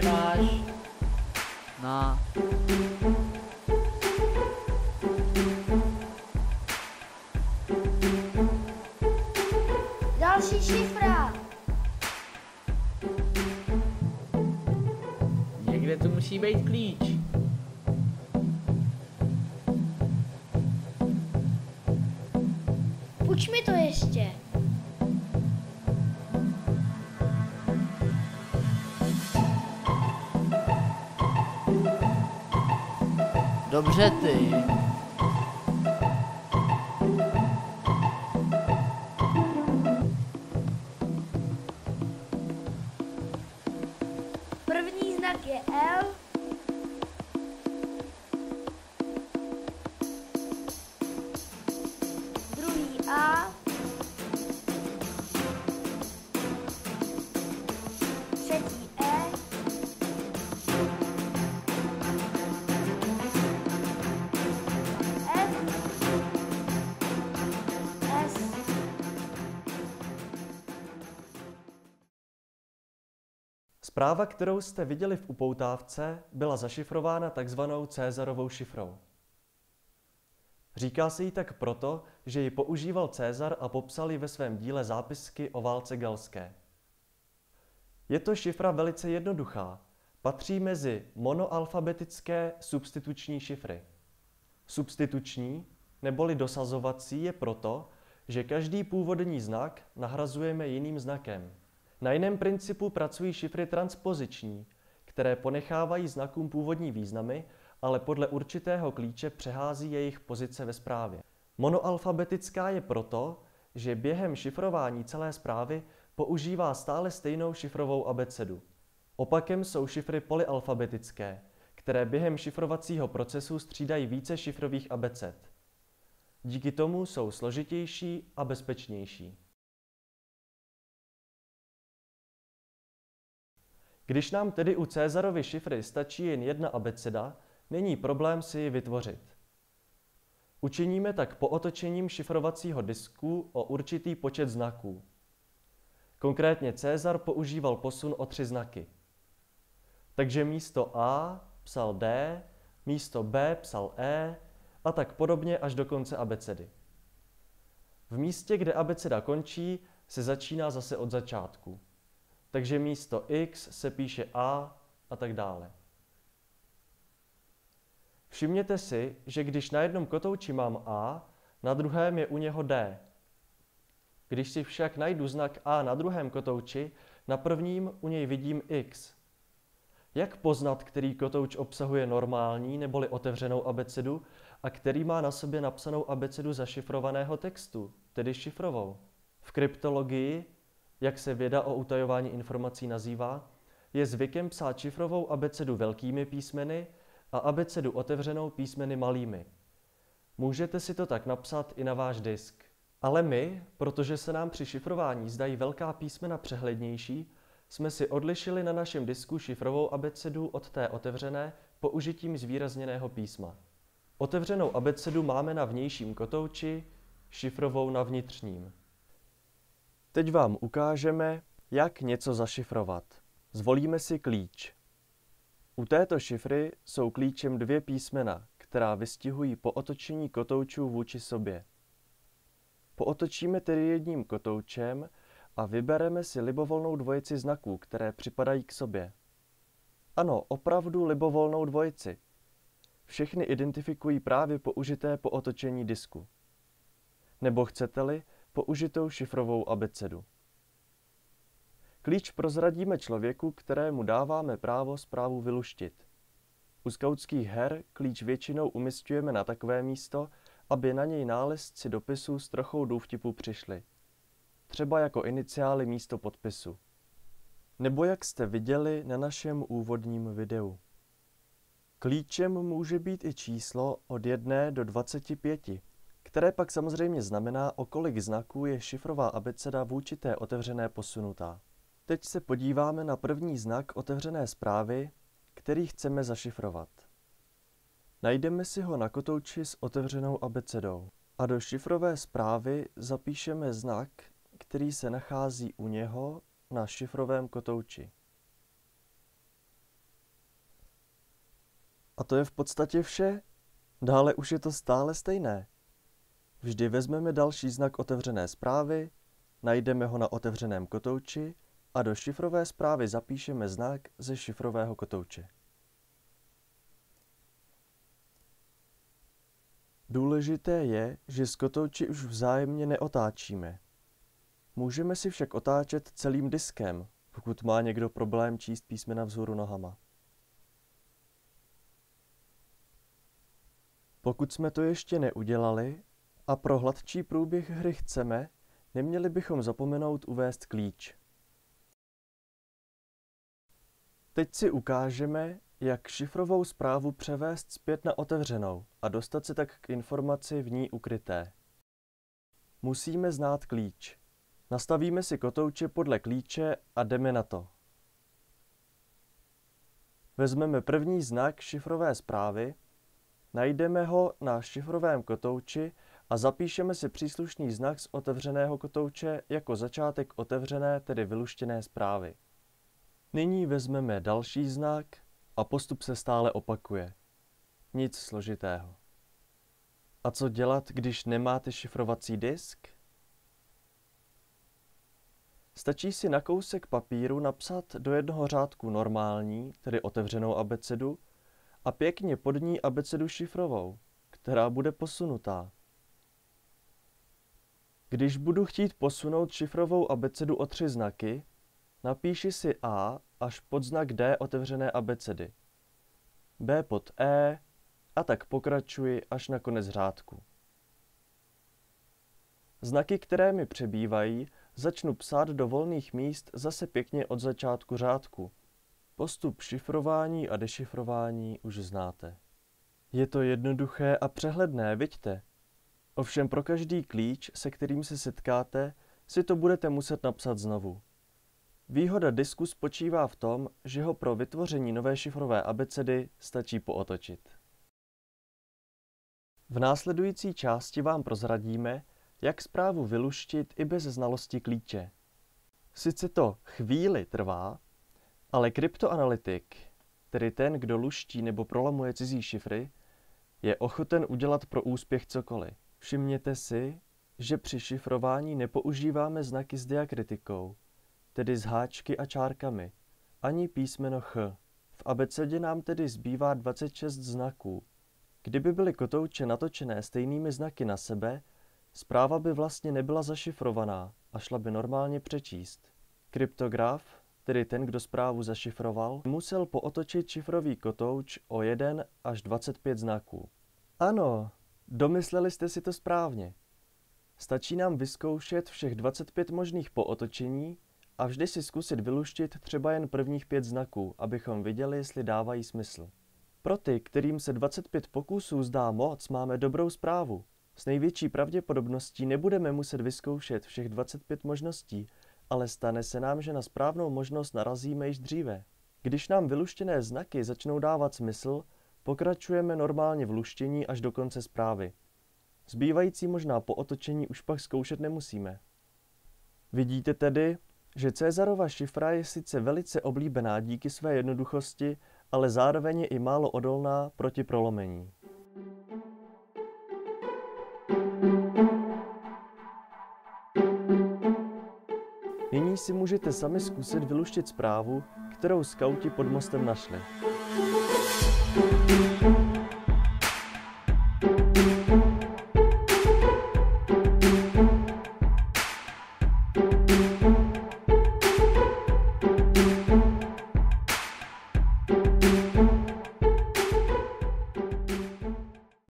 Tady máš. Na. Další šifra. Někde tu musí být klíč. Půjč mi to ještě. Dobře ty. První znak je L. Zpráva, kterou jste viděli v upoutávce, byla zašifrována takzvanou Cézarovou šifrou. Říká se jí tak proto, že ji používal Cézar a popsal ji ve svém díle zápisky o válce galské. Je to šifra velice jednoduchá. Patří mezi monoalfabetické substituční šifry. Substituční, neboli dosazovací, je proto, že každý původní znak nahrazujeme jiným znakem. Na jiném principu pracují šifry transpoziční, které ponechávají znakům původní významy, ale podle určitého klíče přehází jejich pozice ve zprávě. Monoalfabetická je proto, že během šifrování celé zprávy používá stále stejnou šifrovou abecedu. Opakem jsou šifry polyalfabetické, které během šifrovacího procesu střídají více šifrových abeced. Díky tomu jsou složitější a bezpečnější. Když nám tedy u Cezarovy šifry stačí jen jedna abeceda, není problém si ji vytvořit. Učiníme tak pootočením šifrovacího disku o určitý počet znaků. Konkrétně Cezar používal posun o tři znaky. Takže místo A psal D, místo B psal E a tak podobně až do konce abecedy. V místě, kde abeceda končí, se začíná zase od začátku. Takže místo X se píše A a tak dále. Všimněte si, že když na jednom kotouči mám A, na druhém je u něho D. Když si však najdu znak A na druhém kotouči, na prvním u něj vidím X. Jak poznat, který kotouč obsahuje normální neboli otevřenou abecedu a který má na sobě napsanou abecedu zašifrovaného textu, tedy šifrovou? V kryptologii, jak se věda o utajování informací nazývá, je zvykem psát šifrovou abecedu velkými písmeny a abecedu otevřenou písmeny malými. Můžete si to tak napsat i na váš disk. Ale my, protože se nám při šifrování zdají velká písmena přehlednější, jsme si odlišili na našem disku šifrovou abecedu od té otevřené použitím zvýrazněného písma. Otevřenou abecedu máme na vnějším kotouči, šifrovou na vnitřním. Teď vám ukážeme, jak něco zašifrovat. Zvolíme si klíč. U této šifry jsou klíčem dvě písmena, která vystihují pootočení kotoučů vůči sobě. Pootočíme tedy jedním kotoučem a vybereme si libovolnou dvojici znaků, které připadají k sobě. Ano, opravdu libovolnou dvojici. Všechny identifikují právě použité pootočení disku. Nebo chcete-li, použitou šifrovou abecedu. Klíč prozradíme člověku, kterému dáváme právo zprávu vyluštit. U skautských her klíč většinou umistujeme na takové místo, aby na něj nálezci dopisu s trochou důvtipu přišli. Třeba jako iniciály místo podpisu. Nebo jak jste viděli na našem úvodním videu. Klíčem může být i číslo od 1 do 25, které pak samozřejmě znamená, o kolik znaků je šifrová abeceda vůči té otevřené posunutá. Teď se podíváme na první znak otevřené zprávy, který chceme zašifrovat. Najdeme si ho na kotouči s otevřenou abecedou a do šifrové zprávy zapíšeme znak, který se nachází u něho na šifrovém kotouči. A to je v podstatě vše. Dále už je to stále stejné. Vždy vezmeme další znak otevřené zprávy, najdeme ho na otevřeném kotouči a do šifrové zprávy zapíšeme znak ze šifrového kotouče. Důležité je, že z kotouči už vzájemně neotáčíme. Můžeme si však otáčet celým diskem, pokud má někdo problém číst písmena vzhůru nohama. Pokud jsme to ještě neudělali a pro hladčí průběh hry chceme, neměli bychom zapomenout uvést klíč. Teď si ukážeme, jak šifrovou zprávu převést zpět na otevřenou a dostat se tak k informaci v ní ukryté. Musíme znát klíč. Nastavíme si kotouče podle klíče a jdeme na to. Vezmeme první znak šifrové zprávy, najdeme ho na šifrovém kotouči a zapíšeme si příslušný znak z otevřeného kotouče jako začátek otevřené, tedy vyluštěné zprávy. Nyní vezmeme další znak a postup se stále opakuje. Nic složitého. A co dělat, když nemáte šifrovací disk? Stačí si na kousek papíru napsat do jednoho řádku normální, tedy otevřenou abecedu, a pěkně pod ní abecedu šifrovou, která bude posunutá. Když budu chtít posunout šifrovou abecedu o tři znaky, napíši si A až pod znak D otevřené abecedy. B pod E a tak pokračuji až na konec řádku. Znaky, které mi přebývají, začnu psát do volných míst zase pěkně od začátku řádku. Postup šifrování a dešifrování už znáte. Je to jednoduché a přehledné, vidíte? Ovšem pro každý klíč, se kterým se setkáte, si to budete muset napsat znovu. Výhoda disku spočívá v tom, že ho pro vytvoření nové šifrové abecedy stačí pootočit. V následující části vám prozradíme, jak zprávu vyluštit i bez znalosti klíče. Sice to chvíli trvá, ale kryptoanalytik, tedy ten, kdo luští nebo prolamuje cizí šifry, je ochoten udělat pro úspěch cokoliv. Všimněte si, že při šifrování nepoužíváme znaky s diakritikou, tedy s háčky a čárkami, ani písmeno Ch. V abecedě nám tedy zbývá 26 znaků. Kdyby byly kotouče natočené stejnými znaky na sebe, zpráva by vlastně nebyla zašifrovaná a šla by normálně přečíst. Kryptograf, tedy ten, kdo zprávu zašifroval, musel pootočit šifrový kotouč o 1 až 25 znaků. Ano, domysleli jste si to správně. Stačí nám vyzkoušet všech 25 možných pootočení a vždy si zkusit vyluštit třeba jen prvních pět znaků, abychom viděli, jestli dávají smysl. Pro ty, kterým se 25 pokusů zdá moc, máme dobrou zprávu. S největší pravděpodobností nebudeme muset vyzkoušet všech 25 možností, ale stane se nám, že na správnou možnost narazíme již dříve. Když nám vyluštěné znaky začnou dávat smysl, pokračujeme normálně v luštění až do konce zprávy. Zbývající možná po otočení už pak zkoušet nemusíme. Vidíte tedy, že Cezarova šifra je sice velice oblíbená díky své jednoduchosti, ale zároveň je i málo odolná proti prolomení. Nyní si můžete sami zkusit vyluštit zprávu, kterou skauti pod mostem našli.